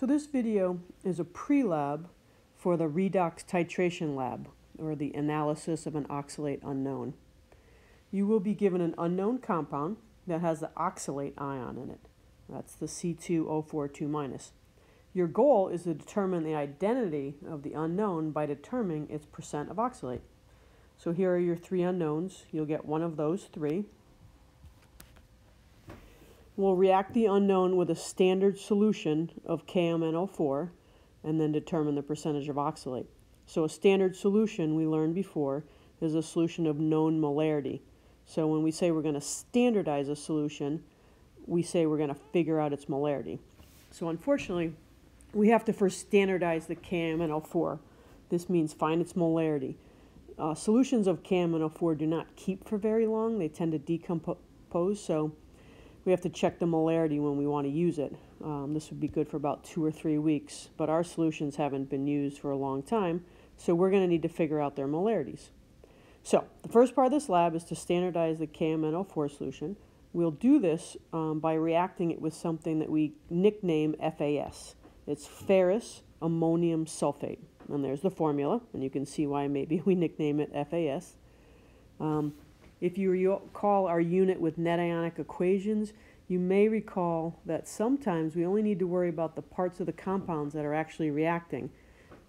So this video is a pre-lab for the redox titration lab, or the analysis of an oxalate unknown. You will be given an unknown compound that has the oxalate ion in it. That's the C2O42 minus. Your goal is to determine the identity of the unknown by determining its percent of oxalate. So here are your three unknowns. You'll get one of those three. We'll react the unknown with a standard solution of KMNO4 and then determine the percentage of oxalate. So a standard solution, we learned before, is a solution of known molarity. So when we say we're going to standardize a solution, we say we're going to figure out its molarity. So unfortunately, we have to first standardize the KMNO4. This means find its molarity. Uh, solutions of KMNO4 do not keep for very long. They tend to decompose, so we have to check the molarity when we want to use it. Um, this would be good for about two or three weeks, but our solutions haven't been used for a long time, so we're going to need to figure out their molarities. So the first part of this lab is to standardize the KMNO4 solution. We'll do this um, by reacting it with something that we nickname FAS. It's ferrous ammonium sulfate. And there's the formula, and you can see why maybe we nickname it FAS. Um, if you recall our unit with net ionic equations, you may recall that sometimes we only need to worry about the parts of the compounds that are actually reacting.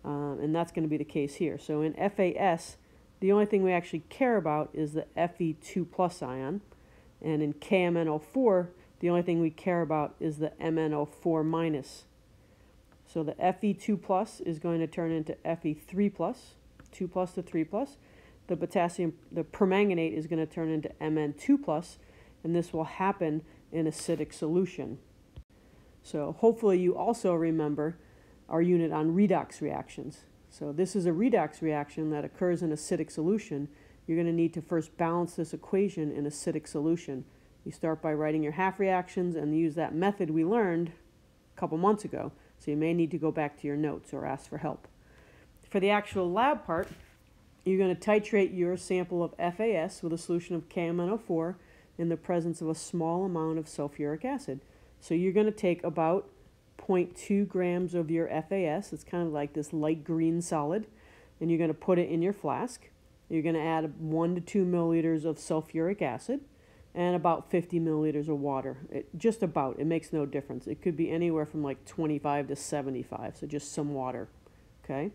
Um, and that's going to be the case here. So in FAS, the only thing we actually care about is the Fe2 plus ion. And in KMNO4, the only thing we care about is the MNO4 minus. So the Fe2 plus is going to turn into Fe3 plus, 2 plus to 3 plus. The potassium, the permanganate is going to turn into Mn2 plus, and this will happen in acidic solution. So hopefully you also remember our unit on redox reactions. So this is a redox reaction that occurs in acidic solution. You're going to need to first balance this equation in acidic solution. You start by writing your half reactions and use that method we learned a couple months ago. So you may need to go back to your notes or ask for help. For the actual lab part, you're going to titrate your sample of FAS with a solution of KMNO4 in the presence of a small amount of sulfuric acid. So you're going to take about 0.2 grams of your FAS. It's kind of like this light green solid. And you're going to put it in your flask. You're going to add 1 to 2 milliliters of sulfuric acid and about 50 milliliters of water. It, just about. It makes no difference. It could be anywhere from like 25 to 75. So just some water. Okay.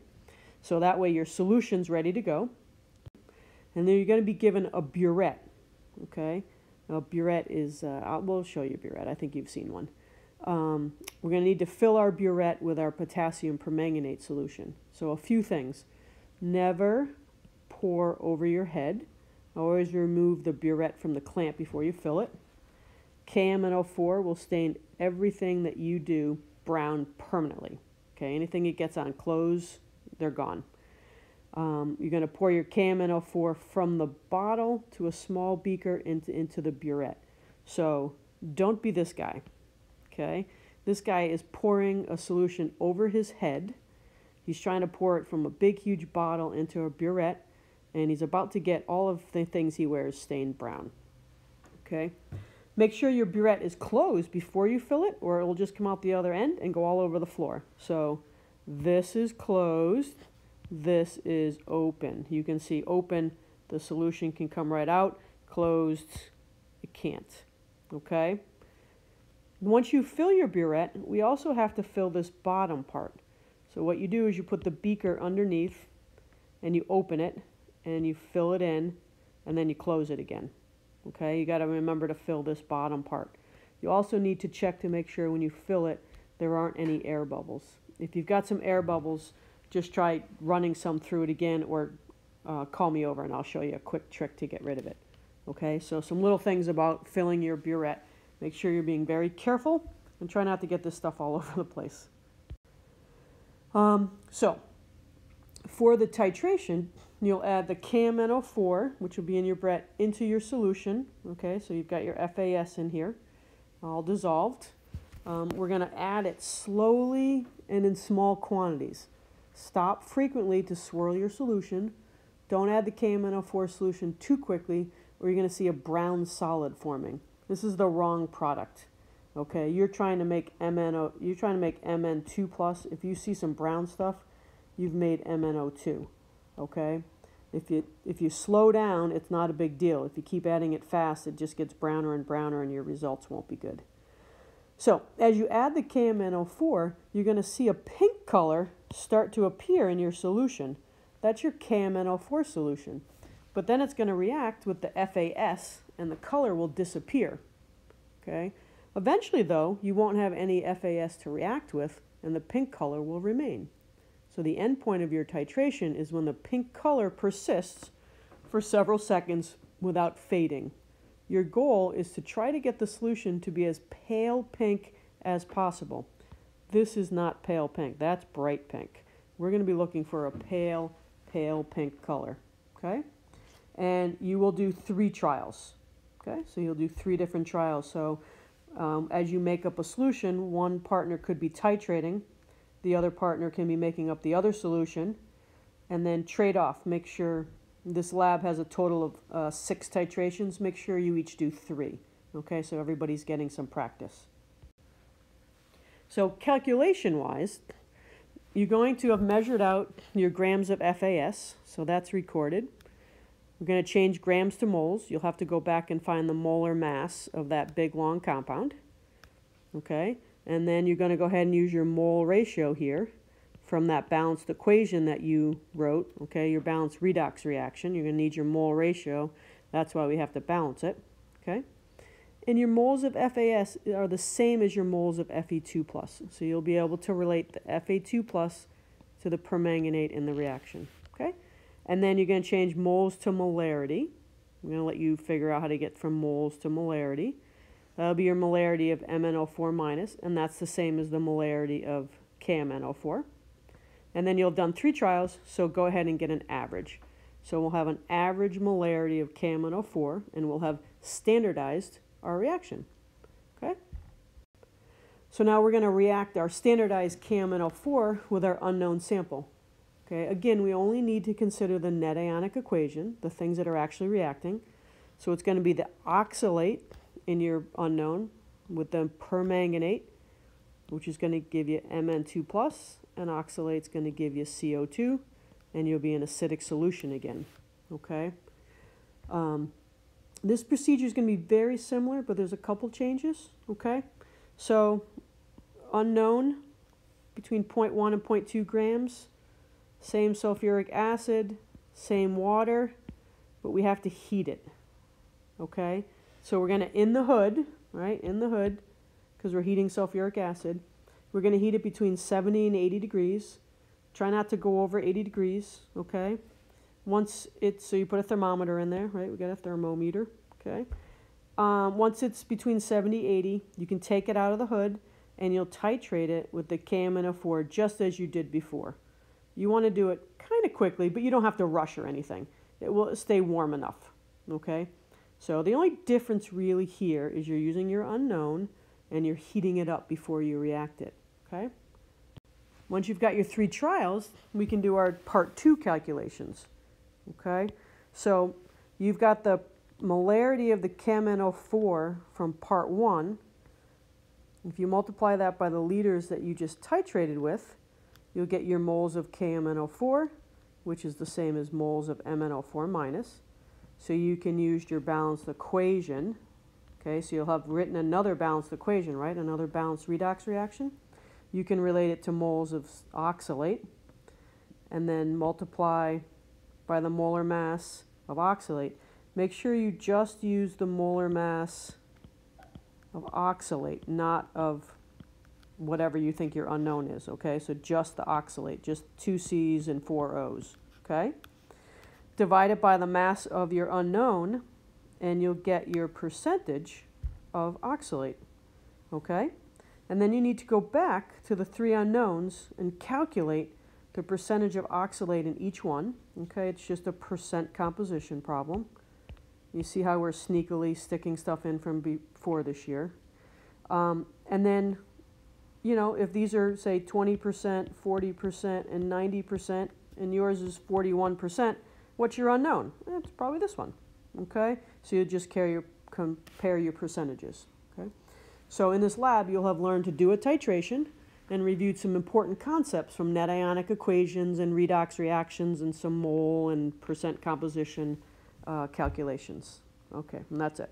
So that way your solution's ready to go. And then you're going to be given a burette. Okay. Now burette is, uh, we'll show you a burette. I think you've seen one. Um, we're going to need to fill our burette with our potassium permanganate solution. So a few things. Never pour over your head. Always remove the burette from the clamp before you fill it. KMNO4 will stain everything that you do brown permanently. Okay, anything it gets on clothes, they're gone. Um, you're going to pour your KMNO4 from the bottle to a small beaker into, into the burette. So don't be this guy. Okay, this guy is pouring a solution over his head. He's trying to pour it from a big, huge bottle into a burette, and he's about to get all of the things he wears stained brown. Okay, make sure your burette is closed before you fill it, or it will just come out the other end and go all over the floor. So this is closed, this is open. You can see open, the solution can come right out, closed, it can't. Okay. Once you fill your burette, we also have to fill this bottom part. So what you do is you put the beaker underneath and you open it and you fill it in and then you close it again. Okay, you got to remember to fill this bottom part. You also need to check to make sure when you fill it there aren't any air bubbles. If you've got some air bubbles, just try running some through it again or uh, call me over and I'll show you a quick trick to get rid of it. Okay, so some little things about filling your burette. Make sure you're being very careful and try not to get this stuff all over the place. Um, so, for the titration, you'll add the KMNO4, which will be in your burette, into your solution. Okay, so you've got your FAS in here, all dissolved. Um, we're going to add it slowly and in small quantities. Stop frequently to swirl your solution. Don't add the KMNO4 solution too quickly or you're going to see a brown solid forming. This is the wrong product. Okay, you're trying to make MNO, you're trying to make MN2 plus. If you see some brown stuff, you've made MnO2. Okay, if you if you slow down, it's not a big deal. If you keep adding it fast, it just gets browner and browner, and your results won't be good. So as you add the KMNO4, you're going to see a pink color start to appear in your solution. That's your KMNO4 solution. But then it's going to react with the FAS, and the color will disappear. Okay. Eventually, though, you won't have any FAS to react with, and the pink color will remain. So the end point of your titration is when the pink color persists for several seconds without fading. Your goal is to try to get the solution to be as pale pink as possible. This is not pale pink, that's bright pink. We're going to be looking for a pale, pale pink color. Okay? And you will do three trials. Okay? So you'll do three different trials. So um, as you make up a solution, one partner could be titrating, the other partner can be making up the other solution, and then trade off. Make sure this lab has a total of uh, six titrations. Make sure you each do three. Okay, so everybody's getting some practice. So calculation-wise, you're going to have measured out your grams of FAS, so that's recorded. We're going to change grams to moles. You'll have to go back and find the molar mass of that big long compound. Okay, and then you're going to go ahead and use your mole ratio here from that balanced equation that you wrote, okay, your balanced redox reaction. You're going to need your mole ratio. That's why we have to balance it, okay? And your moles of FAS are the same as your moles of Fe2+. plus. So you'll be able to relate the Fe2 plus to the permanganate in the reaction, okay? And then you're going to change moles to molarity. I'm going to let you figure out how to get from moles to molarity. That'll be your molarity of MnO4 minus, and that's the same as the molarity of KMnO4. And then you'll have done three trials, so go ahead and get an average. So we'll have an average molarity of KMnO4, and we'll have standardized our reaction. Okay? So now we're going to react our standardized KMnO4 with our unknown sample. Okay, again, we only need to consider the net ionic equation, the things that are actually reacting. So it's going to be the oxalate in your unknown with the permanganate, which is going to give you Mn2 plus, and oxalate's going to give you CO2, and you'll be in acidic solution again. Okay. Um, this procedure is going to be very similar, but there's a couple changes. Okay. So unknown between 0.1 and 0.2 grams, same sulfuric acid, same water, but we have to heat it. Okay. So we're going to in the hood, right? In the hood, because we're heating sulfuric acid. We're going to heat it between 70 and 80 degrees. Try not to go over 80 degrees, okay? Once it's, so you put a thermometer in there, right? We got a thermometer, okay? Um, once it's between 70 80, you can take it out of the hood and you'll titrate it with the KMNO4 just as you did before. You want to do it kind of quickly, but you don't have to rush or anything. It will stay warm enough, okay? So the only difference really here is you're using your unknown and you're heating it up before you react it okay? Once you've got your three trials, we can do our part two calculations, okay? So you've got the molarity of the KMNO4 from part one. If you multiply that by the liters that you just titrated with, you'll get your moles of KMNO4, which is the same as moles of MnO4 minus. So you can use your balanced equation. Okay, so you'll have written another balanced equation, right? Another balanced redox reaction you can relate it to moles of oxalate and then multiply by the molar mass of oxalate. Make sure you just use the molar mass of oxalate, not of whatever you think your unknown is, okay? So just the oxalate, just two C's and four O's, okay? Divide it by the mass of your unknown, and you'll get your percentage of oxalate, okay? And then you need to go back to the three unknowns and calculate the percentage of oxalate in each one. Okay, it's just a percent composition problem. You see how we're sneakily sticking stuff in from before this year. Um, and then, you know, if these are, say, 20%, 40%, and 90%, and yours is 41%, what's your unknown? It's probably this one. Okay, so you just your, compare your percentages. So in this lab, you'll have learned to do a titration and reviewed some important concepts from net ionic equations and redox reactions and some mole and percent composition uh, calculations. Okay, and that's it.